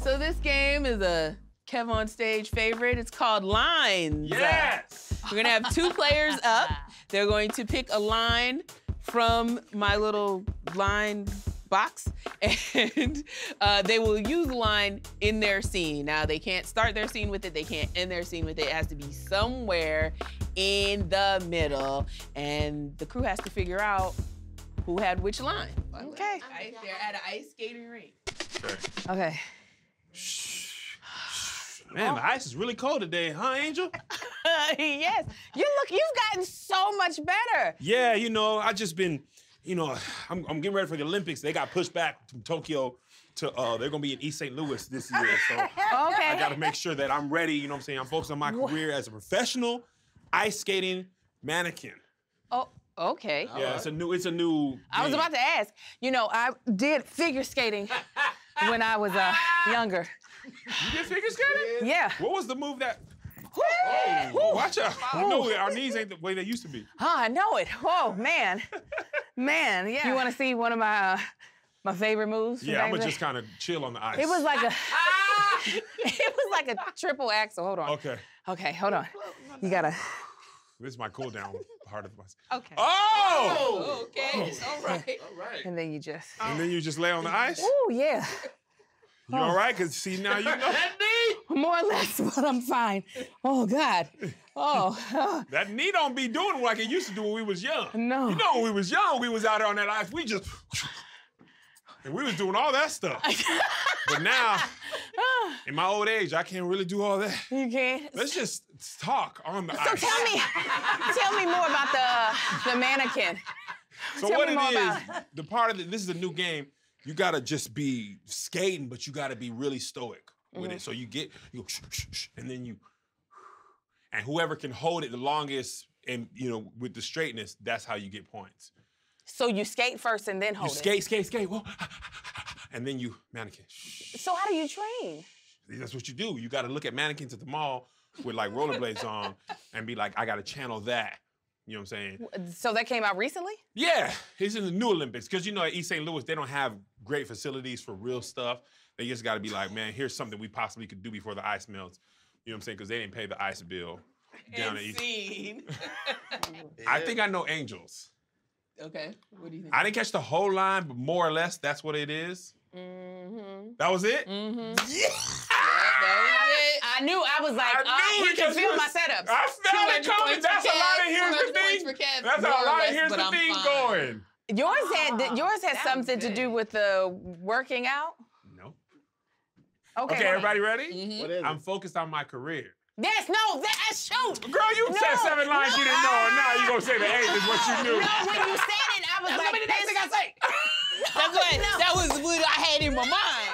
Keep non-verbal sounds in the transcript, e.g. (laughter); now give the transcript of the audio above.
So this game is a Kev on stage favorite. It's called Lines. Yes. We're gonna have two players (laughs) up. They're going to pick a line from my little line box, (laughs) and uh, they will use the line in their scene. Now they can't start their scene with it. They can't end their scene with it. It has to be somewhere in the middle, and the crew has to figure out who had which line. Okay. Ice- They're at an ice skating rink. Okay. Man, the ice is really cold today, huh, Angel? (laughs) yes. You look, you've gotten so much better. Yeah, you know, I just been, you know, I'm, I'm getting ready for the Olympics. They got pushed back from Tokyo to, uh, they're gonna be in East St. Louis this year. So Okay. I gotta make sure that I'm ready, you know what I'm saying? I'm focused on my career as a professional ice skating mannequin. Oh, okay. Yeah, it's a new, it's a new. I was about to ask. You know, I did figure skating (laughs) when I was uh, (laughs) younger. You did figure skating? Yeah. What was the move that? Oh, watch out. You know our knees ain't the way they used to be. Oh, I know it. Oh man. Man, yeah. You want to see one of my uh, my favorite moves? Yeah, I'm gonna just kind of chill on the ice. It was like a. (laughs) (laughs) it was like a triple axel. Hold on. Okay. Okay, hold on. You gotta. This is my cool down part of the bus. Okay. Oh! Okay, all right. And then you just. And then you just lay on the ice? Oh yeah. You all oh. right? Because see, now you know. (laughs) That knee? More or less, (laughs) but I'm fine. Oh God. Oh. (laughs) That knee don't be doing like it used to do when we was young. No. You know when we was young, we was out there on that ice, we just and we was doing all that stuff. but now, (sighs) in my old age, I can't really do all that. you can't. Let's just talk on the So ice. tell me, tell me more about the the mannequin. So tell what me it more is, about the part of the, this is a new game. You gotta just be skating, but you gotta be really stoic with Mm-hmm. it. So you get you go shh, shh, shh, and then you and whoever can hold it the longest and you know with the straightness, that's how you get points. So you skate first and then You hold it. skate, skate, skate, whoa, (laughs) and then you mannequin. So how do you train? That's what you do. You gotta look at mannequins at the mall with like rollerblades on and be like, I gotta channel that. You know what I'm saying? So that came out recently? Yeah, he's in the new Olympics because you know at East St. Louis they don't have great facilities for real stuff. They just got to be like, man, here's something we possibly could do before the ice melts. You know what I'm saying? Because they didn't pay the ice bill down And at East. scene. (laughs) (laughs) I think I know Angels. okay, what do you think? I didn't catch the whole line, but more or less that's what it is. Mm-hmm. That was it. Mm-hmm. (laughs) Yeah. I knew. I was like, I uh, knew he it can 'cause feel you my setups. I felt it coming. For Kev. That's More a lot of here's the I'm thing fine. going. Yours had yours has something to do with the working out. No. Okay. Okay, everybody ready? Mhm. What is I'm it? focused on my career. Yes. No. That shoot. Girl, you said seven lines you didn't know, and now you gonna say the eighth is what you knew. No. When you said it, I was like, this- (laughs) That's what, that was what I had in my mind.